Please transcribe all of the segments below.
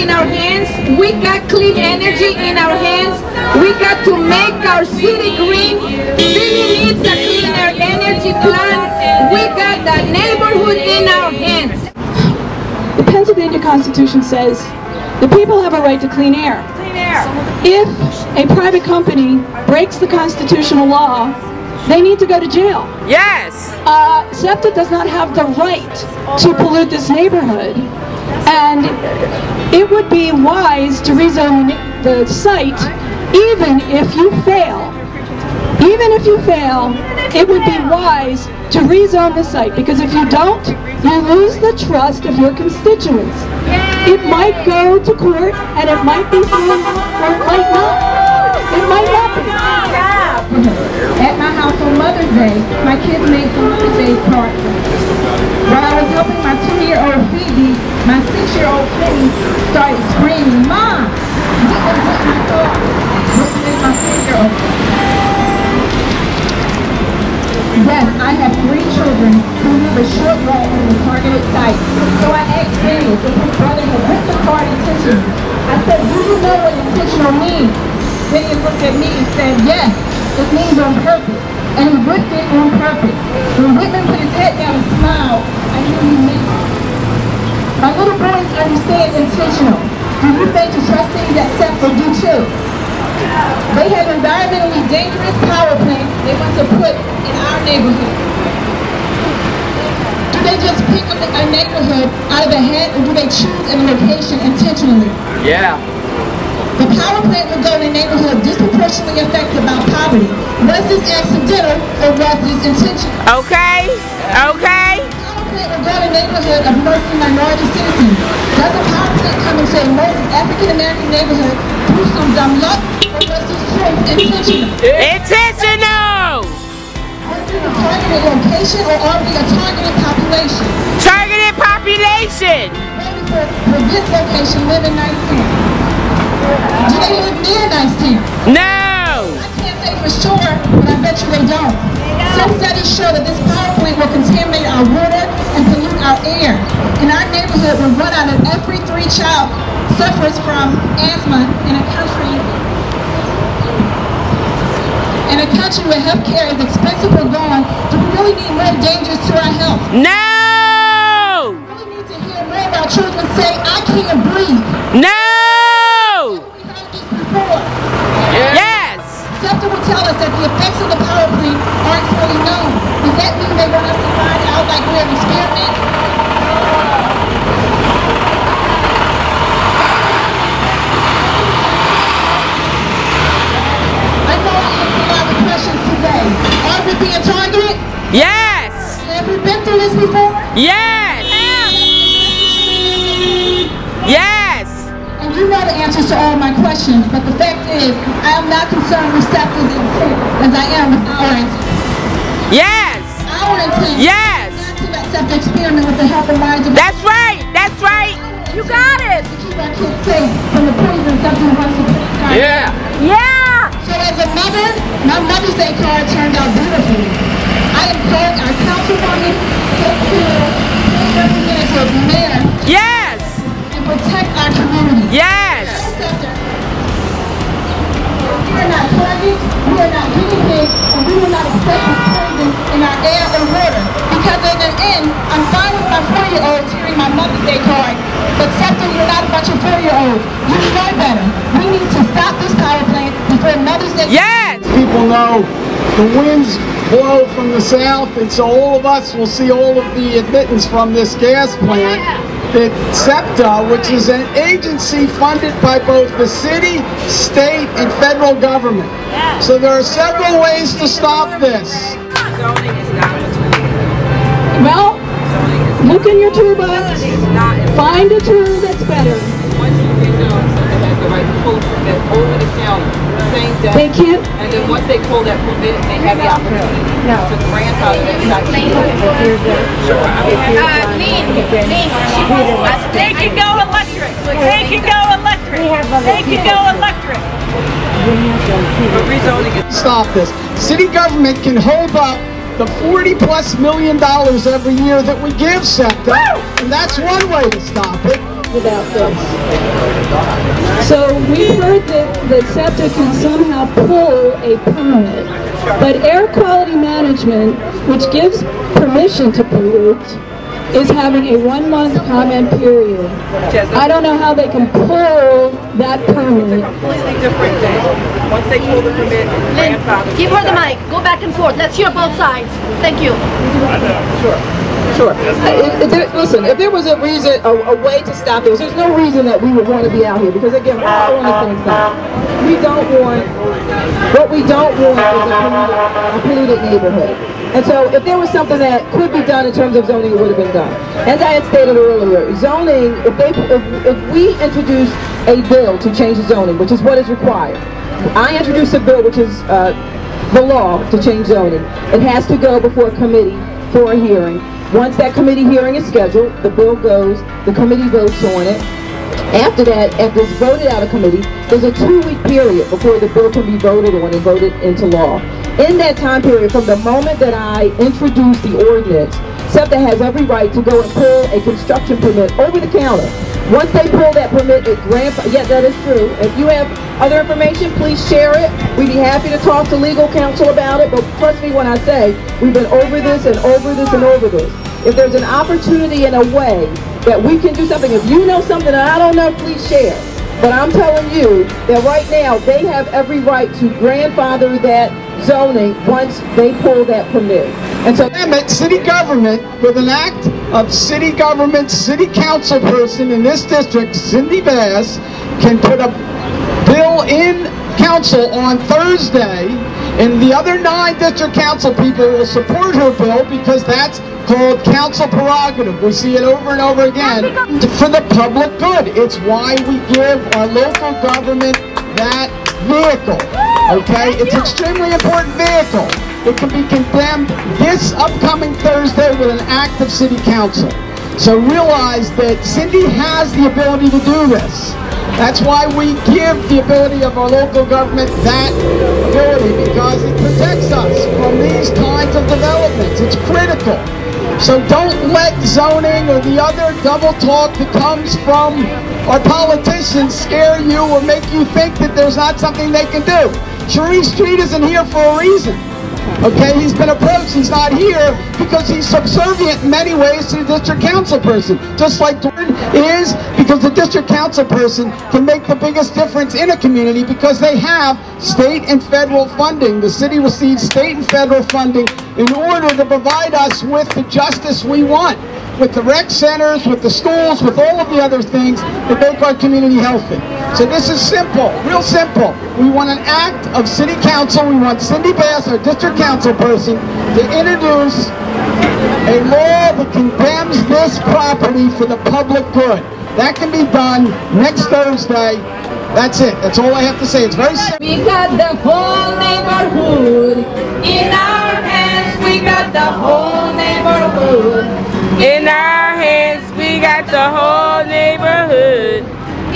in our hands. We got clean energy in our hands. We got to make our city green. City needs a cleaner energy plan. We got the neighborhood in our hands. The Pennsylvania Constitution says the people have a right to clean air. If a private company breaks the constitutional law, they need to go to jail. Yes. Uh, SEPTA does not have the right to pollute this neighborhood. And it would be wise to rezone the site even if you fail. Even if you fail, it would be wise to rezone the site because if you don't, you lose the trust of your constituents. It might go to court and it might be thrown or it might not. It might not be. At my house on Mother's Day, my kids made some Mother's Day cards. Helping my two-year-old Phoebe, my six-year-old Penny started screaming, Mom! Which made my four-year-old. Yes, I have three children who live a short walk from the targeted site. So I asked Penny if his brother had ripped the card intentionally. I said, do you know what intentional means? Penny looked at me and said, yes, it means on purpose. And he ripped it on purpose. When Whitman put his head down and smiled, I knew he meant it. My little boys understand intentional. Do you think the trustees at SEPTA do too? They have environmentally dangerous power plants they want to put in our neighborhood. Do they just pick up a neighborhood out of a hat or do they choose a location intentionally? Yeah. The power plant will go in a neighborhood disproportionately affected by poverty. Was this accidental or was this intentional? Okay. Okay. The power plant will go in a neighborhood of mostly minority citizens. Does a power plant come into a mostly African American neighborhood through some dumb luck or was this intentional? Intentional. Are we a targeted location or are we a targeted population? Targeted population. Maybe for, for this location live in Nicetown. Do they live near Nicetown? No. I can't say for sure, but I bet you they don't. Some studies show that this power plant will contaminate our water and pollute our air. In our neighborhood, when one out of every three child suffers from asthma in a country in a country where healthcare is expensive or gone, do we really need more dangers to our health? No. We really need to hear more about children say, I can't breathe. No. Tell us that the effects of the power plant aren't fully known. Does that mean they want us to find out like we're an experiment? I know I answered a lot of questions today. Are we being targeted? Yes. Have we been through this before? Yes. The answers to all my questions, but the fact is, I am not concerned with intent as I am with our intent. Yes. Our intent Yes. is not to let SEPTA experiment with the minds of That's right. That's right. You got it! To keep our kids safe from the poison SEPTA in I'm fine with my four-year-old tearing my Mother's Day card, but SEPTA, you're not a bunch of four-year-olds. You know better. We need to stop this power plant before Mother's Day. Yes. people know the winds blow from the south, and so all of us will see all of the admittance from this gas plant that SEPTA, which is an agency funded by both the city, state, and federal government. So there are several ways to stop this. Well, look in your toolbox, find a tool that's better. Once you rezone, somebody has the right pull that over the county, same day. They can't, And then once they pull that permit, they have the opportunity to grandfather that site. Uh, Lean, Lean, they can go electric. They can go electric. They can go electric. But rezoning is Stop this. City government can hold up the 40 plus million dollars every year that we give SEPTA, and that's one way to stop it. without this. So we heard that, that SEPTA can somehow pull a permit, but air quality management, which gives permission to pollute, is having a one-month comment period. I don't know how they can pull that permit. It's a Completely different thing. Once they pull the permit, Lynn, give her the mic. Go back and forth. Let's hear both sides. Thank you. Sure. Uh, if there, listen, if there was a reason, a, a way to stop this, there's no reason that we would want to be out here because again, we're all on the same side. We don't want, what we don't want is a polluted, a polluted neighborhood. And so if there was something that could be done in terms of zoning, it would have been done. As I had stated earlier, zoning, if they, if, if we introduce a bill to change the zoning, which is what is required, I introduced a bill which is, uh, the law to change zoning. It has to go before a committee for a hearing. Once that committee hearing is scheduled, the bill goes, the committee votes on it. After that, after it's voted out of committee, there's a two-week period before the bill can be voted on and voted into law. In that time period, from the moment that I introduce the ordinance, SEPTA has every right to go and pull a construction permit over the counter. Once they pull that permit, it grant, yeah, that is true. If you have other information, please share it. We'd be happy to talk to legal counsel about it, but trust me when I say, we've been over this and over this and over this. If there's an opportunity in a way that we can do something, if you know something that I don't know, please share. But I'm telling you that right now, they have every right to grandfather that zoning once they pull that permit. And so Amendment, city government, with an act of city government, city council person in this district, Cindy Bass, can put a bill in council on Thursday, and the other nine district council people will support her bill because that's called council prerogative. We see it over and over again for the public good. It's why we give our local government that vehicle. Okay? It's an extremely important vehicle. It can be condemned this upcoming Thursday with an act of city council. So realize that Cindy has the ability to do this. That's why we give the ability of our local government that ability because it protects us from these kinds of developments. It's critical. So don't let zoning or the other double talk that comes from our politicians scare you or make you think that there's not something they can do. Sharif Street isn't here for a reason. Okay, he's been approached, he's not here because he's subservient in many ways to the district council person. Just like Jordan is because the district council person can make the biggest difference in a community because they have state and federal funding. The city receives state and federal funding in order to provide us with the justice we want. With the rec centers, with the schools, with all of the other things that make our community healthy. So this is simple, real simple. We want an act of city council. We want Cindy Bass, our district council person, to introduce a law that condemns this property for the public good. That can be done next Thursday. That's it. That's all I have to say. It's very simple. We got the whole neighborhood in our hands. We got the whole neighborhood. In our hands, we got the whole neighborhood.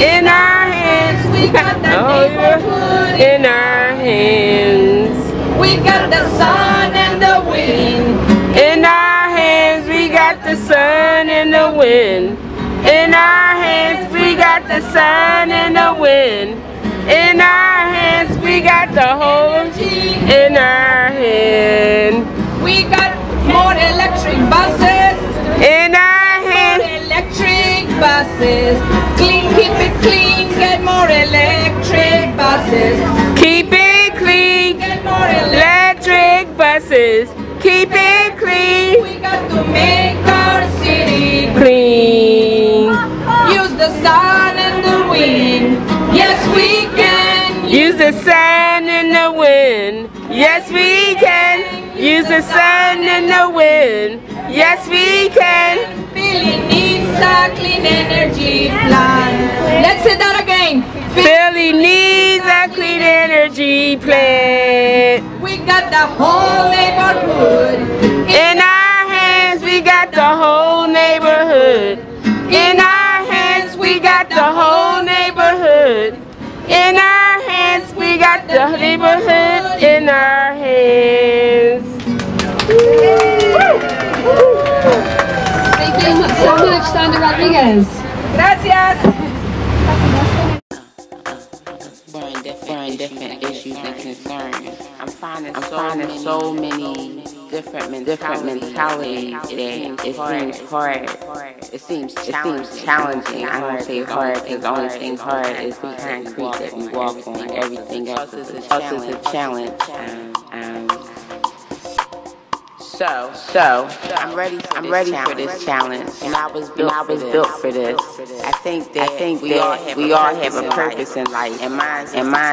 In our hands, We got the oh, whole neighborhood. In our hands. We got the sun and the wind. In our hands, we got the sun and the wind. In our hands, we got the sun and the wind. In our hands, we got the whole. In our hand. We got Keep it clean. Get more electric. Electric buses. Keep it clean. We got to make our city Clean. use the sun and the wind. Yes, we can Use the sun and the wind. Yes, we can. Use the sun and the wind. Yes, we can. Philly needs a clean energy plan. Let's say that again. Philly needs a clean energy plant. We got the whole neighborhood. In our hands, we got the whole neighborhood. In our hands, we got the whole neighborhood. In our hands, we got the neighborhood in our hands. So much, Sandra Rodriguez. Gracias. Different, different issues and concerns. I'm finding, I'm finding so many different different mentalities that it seems hard. It seems it seems challenging. I don't say hard because the only thing hard is the concrete that we walk on. Everything else is a challenge. Um, um, so, so I'm ready. For I'm ready challenge. for this challenge, and I was built. I was for built for this. I think that I think we that all have we all have a purpose in life, and mine and mine